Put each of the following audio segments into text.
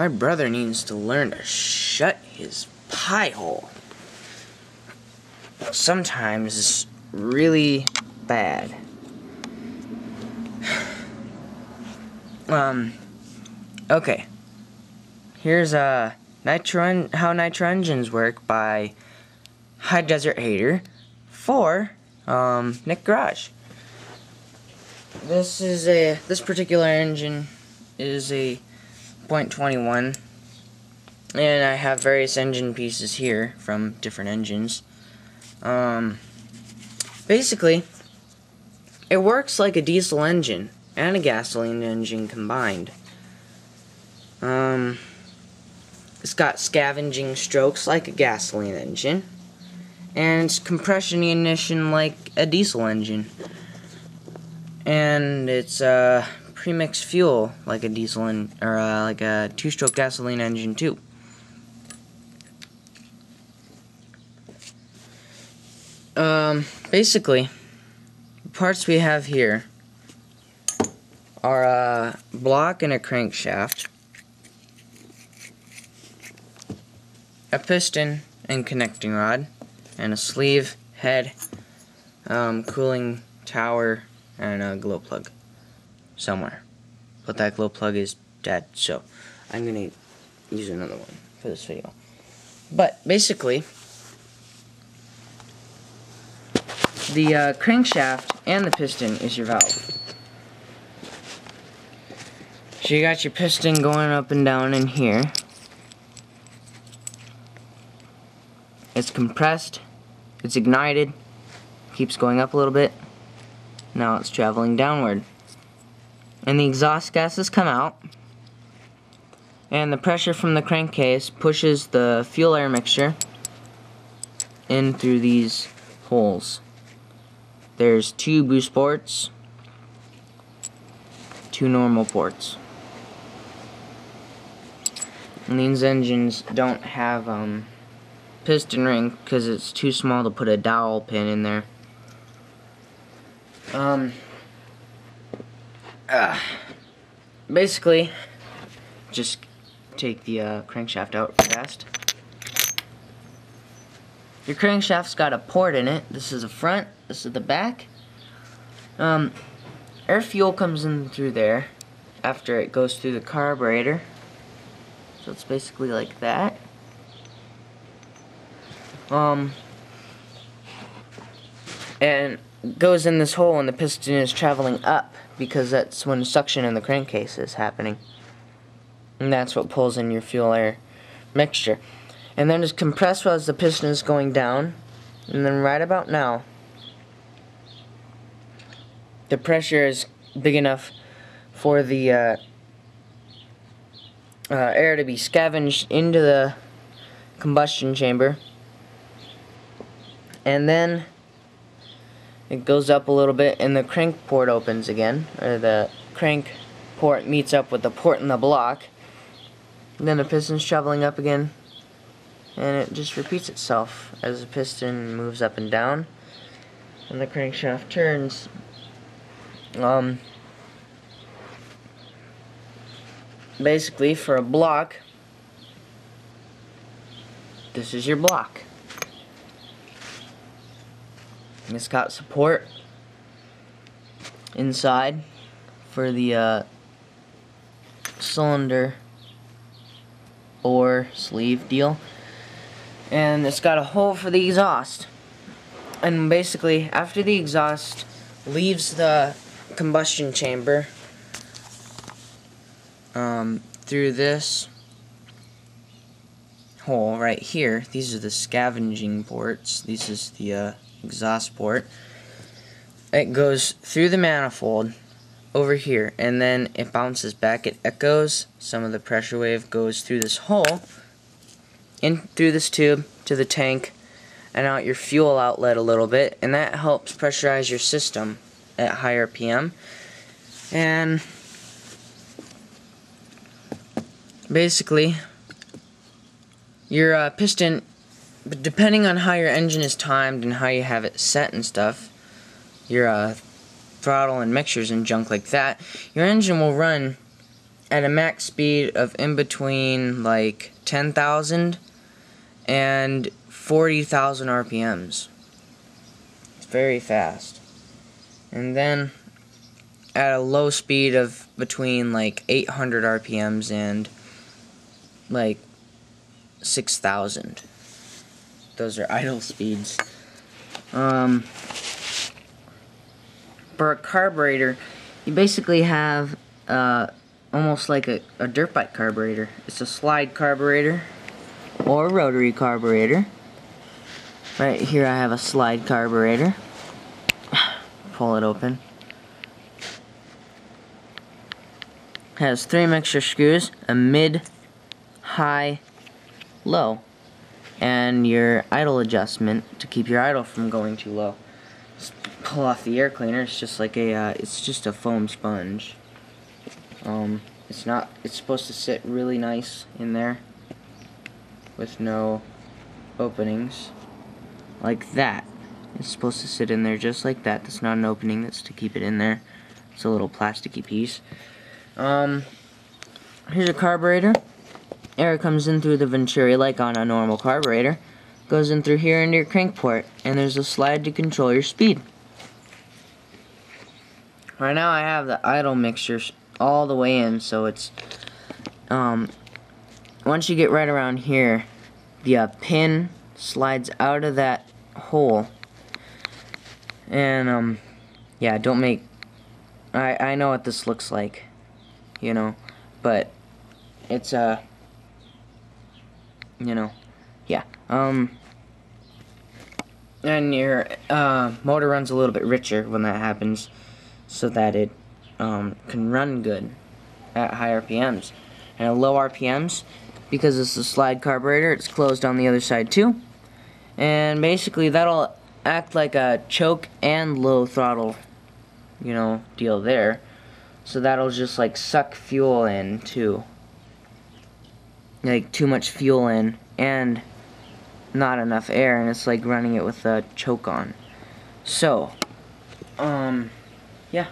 My brother needs to learn to shut his pie hole. Sometimes it's really bad. um, okay. Here's uh, nitro how nitro engines work by High Desert Hater for um, Nick Garage. This is a this particular engine is a .21 and I have various engine pieces here from different engines. Um, basically, it works like a diesel engine and a gasoline engine combined. Um, it's got scavenging strokes like a gasoline engine, and it's compression ignition like a diesel engine. And it's uh, premixed fuel like a diesel en or uh, like a two-stroke gasoline engine too. Um, basically, the parts we have here are a block and a crankshaft, a piston and connecting rod, and a sleeve, head, um, cooling tower, and a glow plug somewhere. But that glow plug is dead, so I'm going to use another one for this video. But basically, the uh, crankshaft and the piston is your valve. So you got your piston going up and down in here. It's compressed, it's ignited, keeps going up a little bit. Now it's traveling downward. And the exhaust gases come out. And the pressure from the crankcase pushes the fuel air mixture in through these holes. There's two boost ports, two normal ports. And these engines don't have um, piston ring because it's too small to put a dowel pin in there. Um, uh, basically, just take the uh, crankshaft out fast. Your crankshaft's got a port in it. This is the front, this is the back. Um, air fuel comes in through there after it goes through the carburetor. So it's basically like that. Um, and goes in this hole and the piston is traveling up because that's when suction in the crankcase is happening. And that's what pulls in your fuel air mixture. And then it's compressed as the piston is going down. And then right about now, the pressure is big enough for the uh, uh, air to be scavenged into the combustion chamber. And then it goes up a little bit and the crank port opens again, or the crank port meets up with the port in the block. And then the piston's traveling up again, and it just repeats itself as the piston moves up and down, and the crankshaft turns. Um, basically, for a block, this is your block. It's got support inside for the uh, cylinder or sleeve deal. And it's got a hole for the exhaust. And basically, after the exhaust leaves the combustion chamber um, through this hole right here, these are the scavenging ports. This is the uh, exhaust port. It goes through the manifold over here and then it bounces back it echoes some of the pressure wave goes through this hole in through this tube to the tank and out your fuel outlet a little bit and that helps pressurize your system at higher PM and basically your uh, piston but depending on how your engine is timed and how you have it set and stuff, your uh, throttle and mixtures and junk like that, your engine will run at a max speed of in between like 10,000 and 40,000 RPMs. It's very fast. And then at a low speed of between like 800 RPMs and like 6,000. Those are idle speeds. Um, for a carburetor, you basically have uh, almost like a, a dirt bike carburetor. It's a slide carburetor or rotary carburetor. Right here I have a slide carburetor. Pull it open. Has three mixture screws, a mid, high, low, and your idle adjustment to keep your idle from going too low. Just pull off the air cleaner. It's just like a, uh, it's just a foam sponge. Um, it's not, it's supposed to sit really nice in there with no openings like that. It's supposed to sit in there just like that. That's not an opening, that's to keep it in there. It's a little plasticky piece. Um, here's a carburetor. Air comes in through the venturi like on a normal carburetor. Goes in through here into your crank port, and there's a slide to control your speed. Right now I have the idle mixture all the way in, so it's, um, once you get right around here, the uh, pin slides out of that hole. And, um, yeah, don't make, I, I know what this looks like, you know, but it's, uh, you know, yeah, um, and your, uh, motor runs a little bit richer when that happens, so that it, um, can run good at high RPMs. And at low RPMs, because it's a slide carburetor, it's closed on the other side too. And basically that'll act like a choke and low throttle, you know, deal there. So that'll just like suck fuel in too. Like too much fuel in and not enough air and it's like running it with a choke on. So, um, yeah.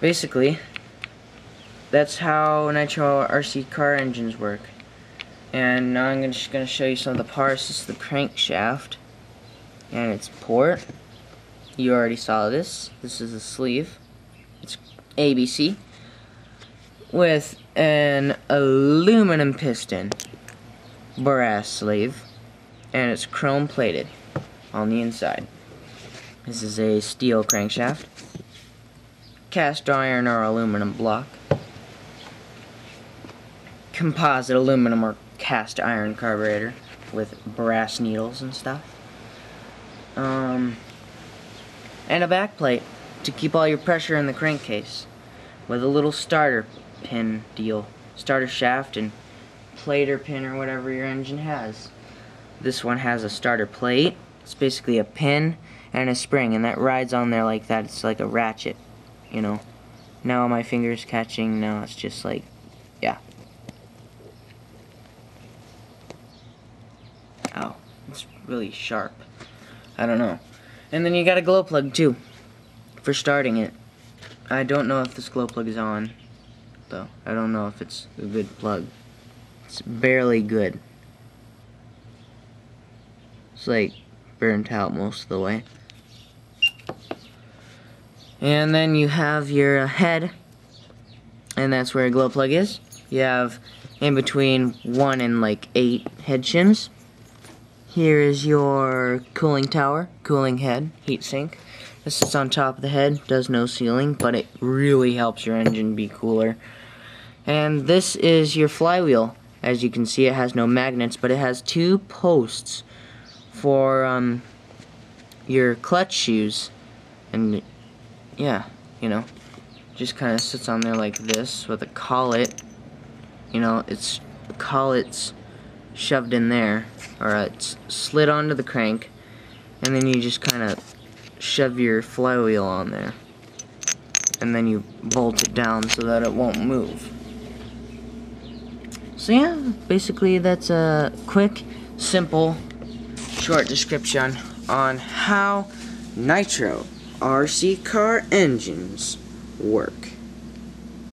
Basically, that's how Nitro RC car engines work. And now I'm just going to show you some of the parts. This is the crankshaft and its port. You already saw this. This is the sleeve. It's ABC with an aluminum piston brass sleeve and it's chrome plated on the inside. This is a steel crankshaft cast iron or aluminum block composite aluminum or cast iron carburetor with brass needles and stuff. Um, and a back plate to keep all your pressure in the crankcase with a little starter pin deal. Starter shaft and plate or pin or whatever your engine has. This one has a starter plate. It's basically a pin and a spring and that rides on there like that. It's like a ratchet, you know. Now my finger's catching, now it's just like, yeah, Ow, It's really sharp. I don't know. And then you got a glow plug too for starting it. I don't know if this glow plug is on though. I don't know if it's a good plug. It's barely good. It's like burnt out most of the way. And then you have your uh, head and that's where a glow plug is. You have in between one and like eight head shims. Here is your cooling tower, cooling head, heatsink. This sits on top of the head, does no sealing, but it really helps your engine be cooler. And this is your flywheel. As you can see, it has no magnets, but it has two posts for um, your clutch shoes. And yeah, you know, just kind of sits on there like this with a collet. You know, it's collets shoved in there, or it's slid onto the crank, and then you just kind of shove your flywheel on there. And then you bolt it down so that it won't move. So yeah, basically that's a quick, simple, short description on how Nitro RC car engines work.